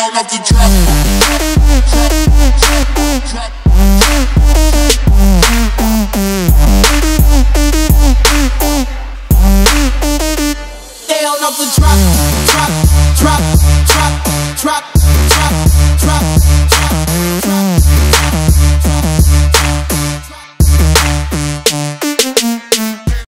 off the drop. Drop, drop, drop, on off the drop, drop.